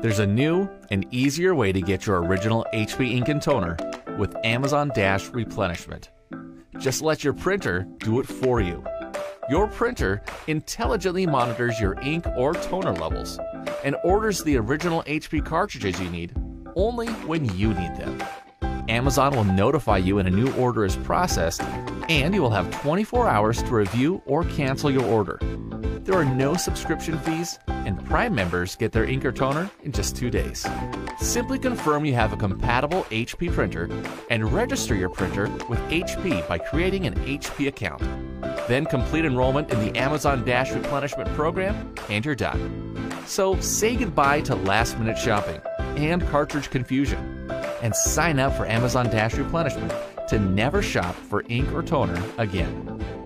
There's a new and easier way to get your original HP ink and toner with Amazon Dash replenishment. Just let your printer do it for you. Your printer intelligently monitors your ink or toner levels and orders the original HP cartridges you need only when you need them. Amazon will notify you when a new order is processed, and you will have 24 hours to review or cancel your order. There are no subscription fees, and Prime members get their ink or toner in just two days. Simply confirm you have a compatible HP printer and register your printer with HP by creating an HP account. Then complete enrollment in the Amazon Dash replenishment program, and you're done. So say goodbye to last minute shopping and cartridge confusion and sign up for Amazon Dash replenishment to never shop for ink or toner again.